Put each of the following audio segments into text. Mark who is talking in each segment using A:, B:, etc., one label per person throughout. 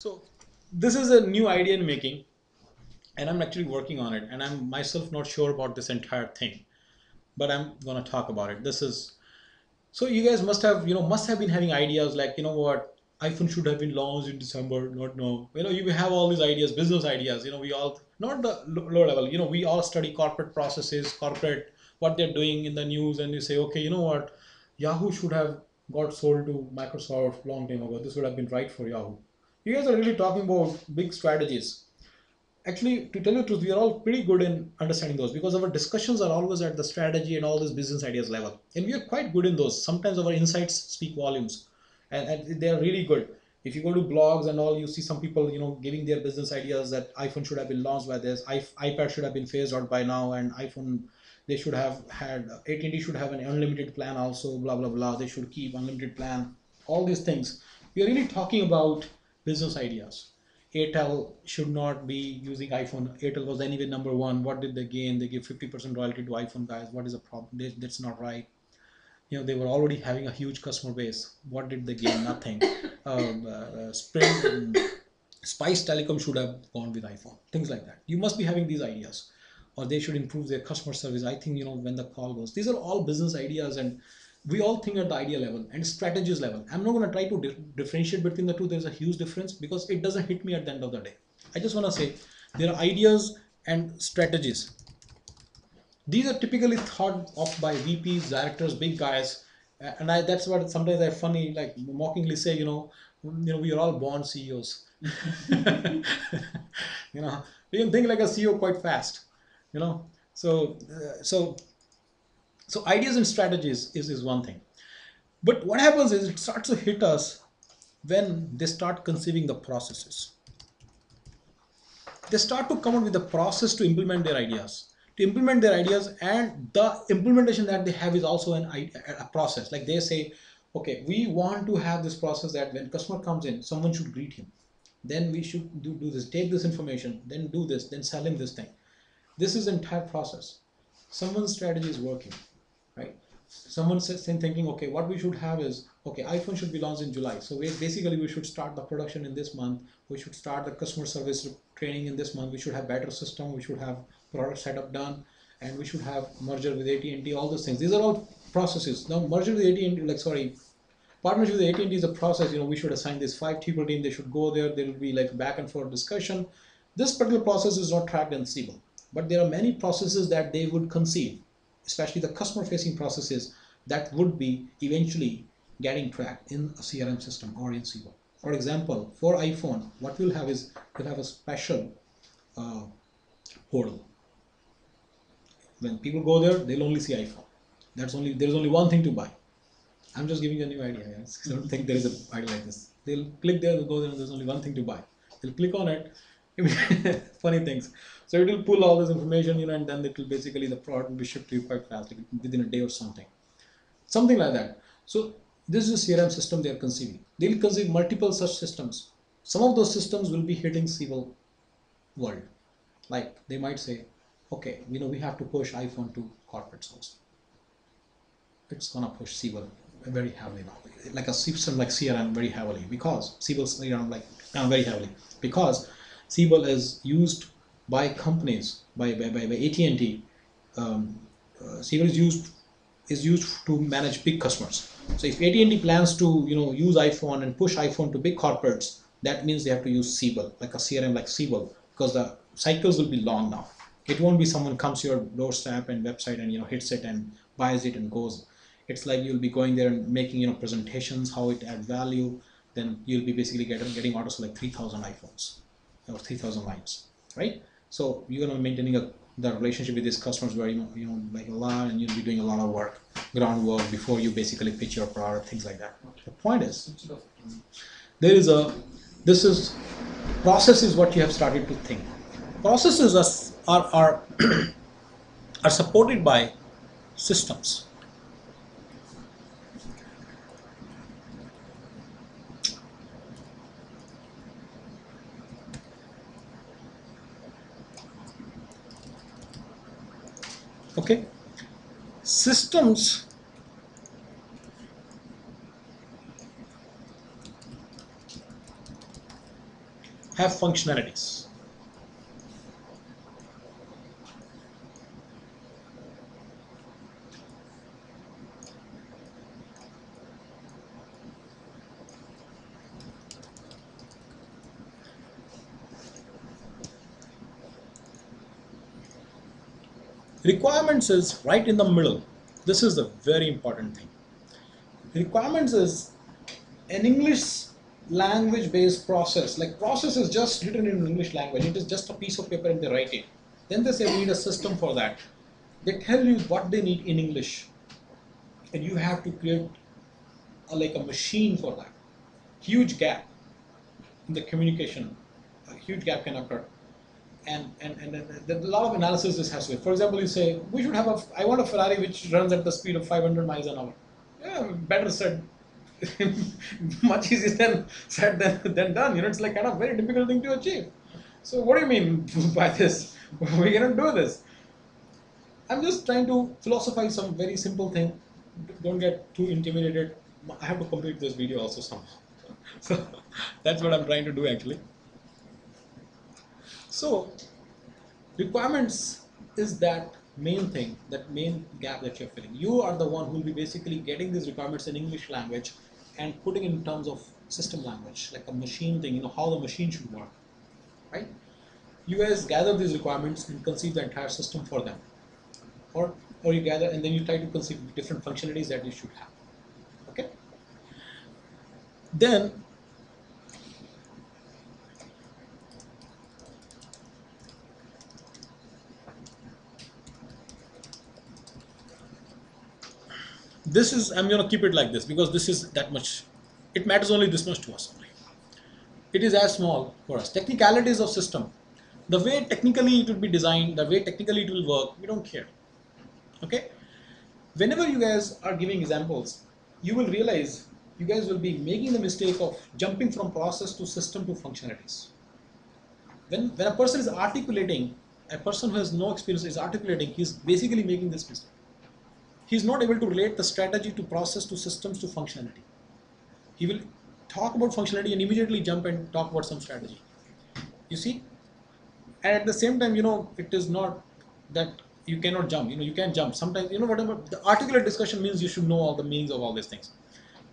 A: So this is a new idea in making and I'm actually working on it and I'm myself not sure about this entire thing, but I'm gonna talk about it. This is, so you guys must have, you know, must have been having ideas like, you know what, iPhone should have been launched in December, not no. You know, you have all these ideas, business ideas, you know, we all, not the low level, you know, we all study corporate processes, corporate, what they're doing in the news and you say, okay, you know what, Yahoo should have got sold to Microsoft long time ago. This would have been right for Yahoo you guys are really talking about big strategies. Actually, to tell you the truth, we are all pretty good in understanding those because our discussions are always at the strategy and all these business ideas level. And we are quite good in those. Sometimes our insights speak volumes and, and they are really good. If you go to blogs and all, you see some people, you know, giving their business ideas that iPhone should have been launched by this, iPad should have been phased out by now, and iPhone they should have had AT&T should have an unlimited plan also, blah blah blah. They should keep unlimited plan. All these things. We are really talking about business ideas. Airtel should not be using iPhone. Airtel was anyway number one. What did they gain? They give 50% royalty to iPhone guys. What is the problem? That's not right. You know, they were already having a huge customer base. What did they gain? Nothing. Um, uh, Sprint, um, Spice Telecom should have gone with iPhone. Things like that. You must be having these ideas, or they should improve their customer service. I think you know when the call goes. These are all business ideas and we all think at the idea level and strategies level. I'm not going to try to di differentiate between the two. There's a huge difference because it doesn't hit me at the end of the day. I just want to say there are ideas and strategies. These are typically thought of by VPs, directors, big guys, and I, that's what sometimes I funny like mockingly say, you know, you know, we are all born CEOs. you know, we can think like a CEO quite fast. You know, so uh, so so ideas and strategies is, is one thing. But what happens is it starts to hit us when they start conceiving the processes. They start to come up with a process to implement their ideas. To implement their ideas and the implementation that they have is also an, a process. Like they say, okay, we want to have this process that when customer comes in, someone should greet him. Then we should do, do this, take this information, then do this, then sell him this thing. This is entire process. Someone's strategy is working right? Someone says, thinking, okay, what we should have is, okay, iPhone should be launched in July. So we, basically we should start the production in this month. We should start the customer service training in this month. We should have better system. We should have product setup done and we should have merger with AT&T, all those things. These are all processes. Now merger with AT&T, like, sorry, partnership with AT&T is a process. You know, we should assign this five people team. They should go there. There will be like back and forth discussion. This particular process is not tracked in Siebel, but there are many processes that they would conceive especially the customer facing processes that would be eventually getting tracked in a CRM system or in Siebel. For example, for iPhone, what we'll have is we'll have a special uh, portal. When people go there, they'll only see iPhone. That's only there's only one thing to buy. I'm just giving you a new idea. I don't think there is an idea like this. They'll click there, they'll go there, and there's only one thing to buy. They'll click on it. Funny things. So it will pull all this information, you know, and then it will basically the product will be shipped to you quite fast, like within a day or something. Something like that. So this is a CRM system they are conceiving. They will conceive multiple such systems. Some of those systems will be hitting Siebel world. Like they might say, okay, you know, we have to push iPhone to corporates also. It's gonna push Siebel very heavily now. Like a system like CRM very heavily because Siebel's CRM like uh, very heavily because Siebel is used by companies, by, by, by, by AT&T, um, uh, Siebel is used is used to manage big customers. So if AT&T plans to you know use iPhone and push iPhone to big corporates, that means they have to use Siebel, like a CRM like Siebel, because the cycles will be long now. It won't be someone comes to your doorstep and website and you know hits it and buys it and goes. It's like you'll be going there and making you know presentations, how it add value. Then you'll be basically getting getting orders like 3,000 iPhones or 3,000 lines, right? So you're gonna be maintaining a, the relationship with these customers where you know, you know like a lot, and you'll be doing a lot of work, groundwork before you basically pitch your product, things like that. The point is, there is a this is process is what you have started to think. Processes are are are, are supported by systems. Okay systems have functionalities. Requirements is right in the middle. This is the very important thing. Requirements is an English language based process. Like process is just written in English language. It is just a piece of paper and they write it. Then they say we need a system for that. They tell you what they need in English. And you have to create a, like a machine for that. Huge gap in the communication. A huge gap can occur and, and, and, and a lot of analysis this has to be. For example, you say, we should have a, I want a Ferrari which runs at the speed of 500 miles an hour. Yeah, better said, much easier than said than, than done. You know, it's like kind of very difficult thing to achieve. So what do you mean by this? We're gonna do this. I'm just trying to philosophize some very simple thing. Don't get too intimidated. I have to complete this video also somehow. So that's what I'm trying to do actually. So requirements is that main thing, that main gap that you're filling. You are the one who will be basically getting these requirements in English language and putting in terms of system language, like a machine thing, you know, how the machine should work, right? You guys gather these requirements and conceive the entire system for them. Or, or you gather and then you try to conceive different functionalities that you should have, okay? Then this is I'm going to keep it like this because this is that much it matters only this much to us only. It is as small for us. Technicalities of system. The way technically it will be designed the way technically it will work we don't care. Okay? Whenever you guys are giving examples you will realize you guys will be making the mistake of jumping from process to system to functionalities. When when a person is articulating a person who has no experience is articulating he's basically making this mistake he's not able to relate the strategy to process to systems to functionality. He will talk about functionality and immediately jump and talk about some strategy. You see? And at the same time, you know, it is not that you cannot jump. You know, you can jump. Sometimes, you know, whatever the articulate discussion means you should know all the meanings of all these things.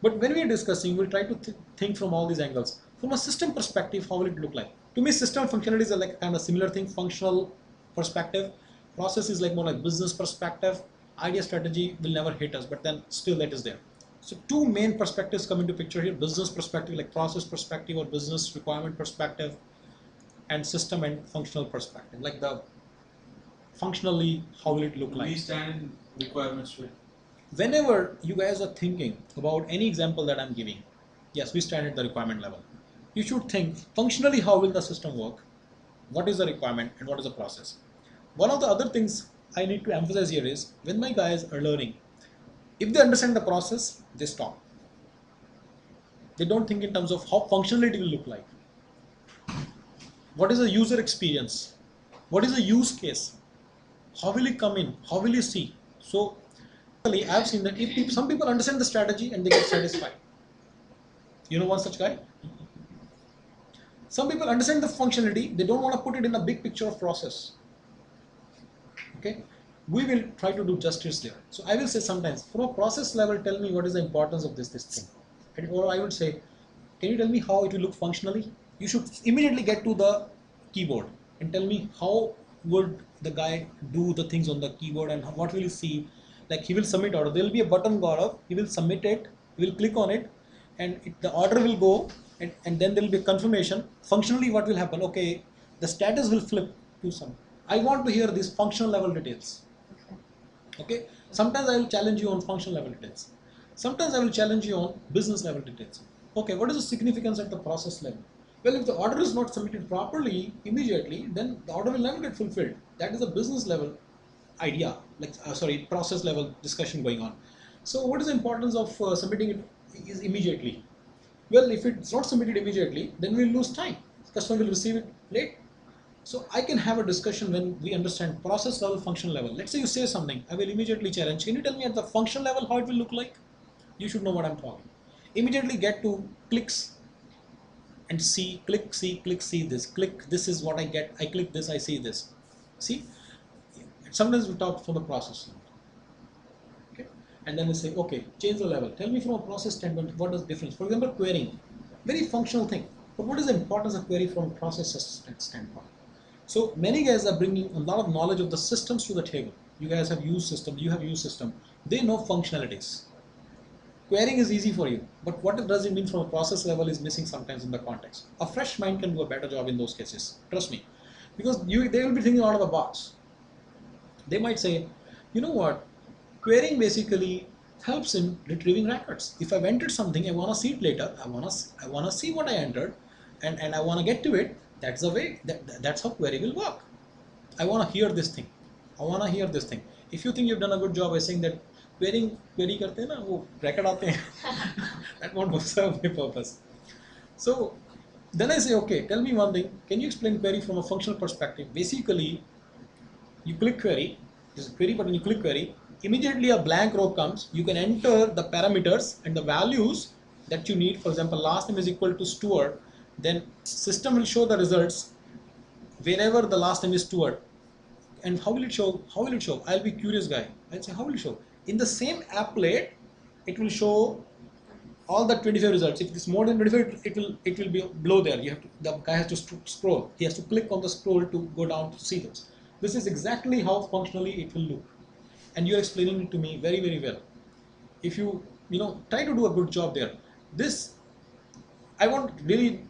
A: But when we are discussing, we'll try to th think from all these angles. From a system perspective, how will it look like? To me, system functionalities are like kind of similar thing, functional perspective. Process is like more like business perspective idea strategy will never hit us, but then still that is there. So two main perspectives come into picture here, business perspective, like process perspective or business requirement perspective, and system and functional perspective, like the functionally, how will it look
B: We
A: like?
B: We stand in requirements with
A: Whenever you guys are thinking about any example that I'm giving, yes, we stand at the requirement level. You should think functionally, how will the system work? What is the requirement and what is the process? One of the other things I need to emphasize here is when my guys are learning, if they understand the process, they stop. They don't think in terms of how functionality will look like. What is the user experience? What is the use case? How will it come in? How will you see? So, I've seen that if peop- some people understand the strategy and they get satisfied. You know one such guy? Some people understand the functionality, they don't want to put it in a big picture of process okay? We will try to do justice there. So i will say sometimes from a process level tell me what is the importance of this this thing. And, or i would say can you tell me how it will look functionally? You should immediately get to the keyboard and tell me how would the guy do the things on the keyboard and what will he see? Like he will submit order. There will be a button Gaurav he will submit it. He will click on it. And it, the order will go. And, and then there will be a confirmation functionally what will happen. Okay the status will flip to some I want to hear these functional level details. Okay. Sometimes I will challenge you on functional level details. Sometimes I will challenge you on business level details. Okay. What is the significance at the process level? Well, if the order is not submitted properly immediately, then the order will never get fulfilled. That is a business level idea, like uh, sorry, process level discussion going on. So, what is the importance of uh, submitting it is immediately? Well, if it's not submitted immediately, then we'll lose time. Customer will receive it late so I can have a discussion when we understand process level, function level. Let's say you say something, I will immediately challenge. Can you tell me at the function level how it will look like? You should know what I'm talking. Immediately get to clicks and see, click, see, click, see this, click, this is what I get, I click this, I see this. See? Sometimes we talk from the process. Okay? And then we say, okay, change the level. Tell me from a process standpoint, what is the difference? For example, querying, very functional thing. But what is the importance of query from a process standpoint? So many guys are bringing a lot of knowledge of the systems to the table. You guys have used system, you have used system. They know functionalities. Querying is easy for you, but what it does it mean from a process level is missing sometimes in the context. A fresh mind can do a better job in those cases. Trust me, because you they will be thinking out of the box. They might say, you know what, querying basically helps in retrieving records. If I've entered something, I want to see it later. I want to I want to see what I entered, and and I want to get to it. That's the way. That, that's how query will work. I want to hear this thing. I want to hear this thing. If you think you've done a good job by saying that querying query करते हैं ना वो record आते हैं that won't serve my purpose. So then I say, okay, tell me one thing. Can you explain query from a functional perspective? Basically, you click query, there's a query button, you click query, immediately a blank row comes. You can enter the parameters and the values that you need. For example, last name is equal to Stuart. Then system will show the results wherever the last name is Stuart. And how will it show? How will it show? I'll be curious guy. I'll say, how will it show? In the same applet, it will show all the 25 results. If it's more than 25, it will it will be below there. You have to the guy has to scroll. He has to click on the scroll to go down to see those. This is exactly how functionally it will look, and you're explaining it to me very very well. If you you know try to do a good job there, this I want really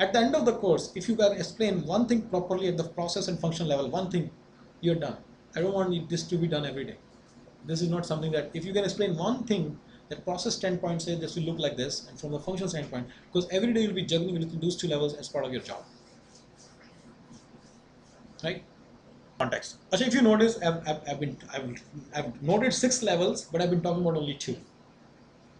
A: at the end of the course, if you can explain one thing properly at the process and function level, one thing, you're done. I don't want this to be done every day. This is not something that if you can explain one thing that process standpoint say this will look like this and from the function standpoint because every day you'll be juggling between those two levels as part of your job. Right? Context. Actually if you notice I've, I've, I've been I've, I've noted six levels but I've been talking about only two.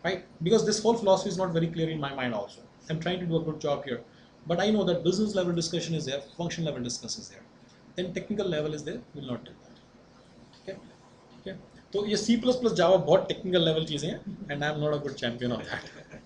A: Right? Because this whole philosophy is not very clear in my mind also. I'm trying to do a good job here but I know that business level discussion is there function level discussion is there then technical level is there will not do that okay okay तो ये C++ Java बहुत technical level चीज़ें हैं and am not a good champion of that